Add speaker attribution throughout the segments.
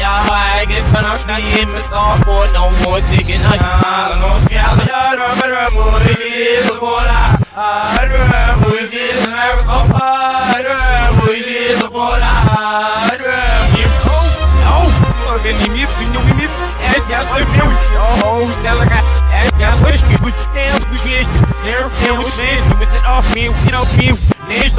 Speaker 1: jag vägen för att ska ge mig snart på någon tycker jag Någon ska göra med röm och det är så bara Röm och det är så när vi kommer Röm och det är så bara Röm Oh, fucking you. miss, you know we miss And yeah, I'm very, oh, now like I And yeah, wish we damn, we wish Sarah, and we wish we was it off me, we know me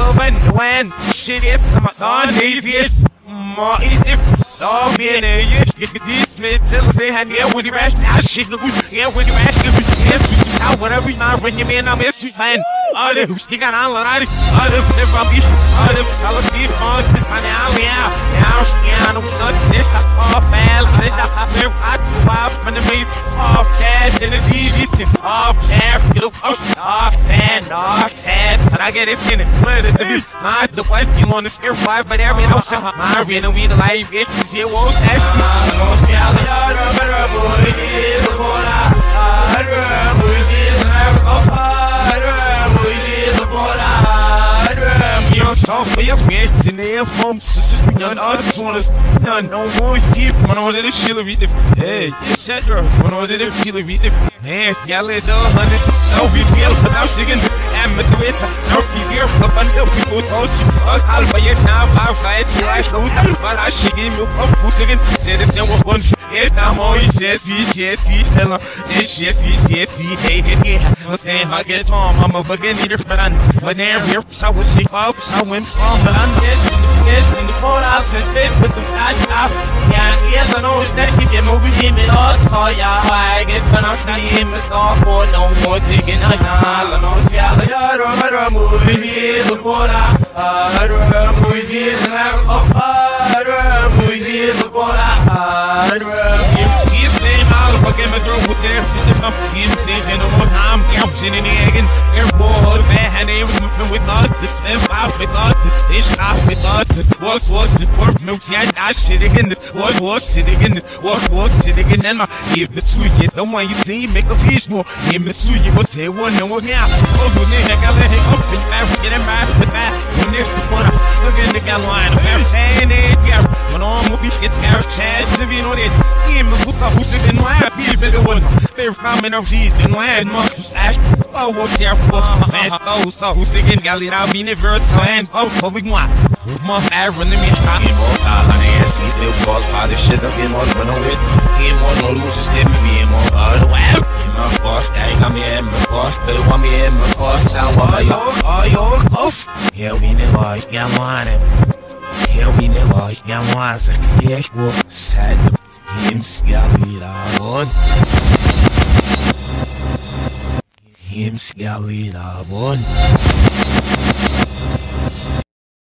Speaker 1: The one Shit is, I'm on these more if all men and you get this man tell us they had yeah when you rash. Now shit yeah when you rash yes I whatever my friend you man I'm yes you fan all the who's got on already all the from each all the solid deep on the sun now yeah now yeah no stuck this off bad this that has me I survive from the base off chat and it's easy off chat you off sand off sand. I get it in it but the my the question on the scare five but every house my real we the life bitches you won't boy you so for your bitch in the ass mom sisters we none. Others want us none. No more keep one on the shit read the hey your one on the shit read the man y'all let the hundred no we vi går oss Og kalva jeg snart bare fra et til jeg slår Bare skikke mig på fusikken Se det sen hvor rundt Et der må I se sig se sig Selvom det se sig se sig Hey det er Og se har get tom I'm a fucking eater for Men der vi så var sig op Så hvem slår med den Yes in the yes in the pole out Sæt fedt på dem snart snart Jeg så nogen stærk Jeg må vi hjemme Og så jeg har ikke For når skal hjemme Står på nogen måde Til en halal Og når skal jeg Haro haro muidi zukura Haro haro muidi zukura Haro haro muidi zukura Haro haro fucking Mr. with their system from saying no more time counting in the egg and air boys bad hand they moving with us the slim shot with us was was it worth milk yeah I shit again was was sitting in was was sitting in and my if it's sweet you don't want you see make a fish more if it's sweet you was say one no one now oh you need to be on it yeah me who's up who's in my bir bile one Bir coming of seas and land months ash Oh what's your foot man. Oh so who's again galera universe and oh for we want Uma fera na minha cara Imortal nem assim Meu colo para shit up Imor but no it Imor no lose step me Imor all the way Imor fast gang I'm in my fast But I'm in my fast I want yo Oh yo off Yeah we know I'm on it know like I'm on it Yeah well sad Himsgalirabon Himsgalirabon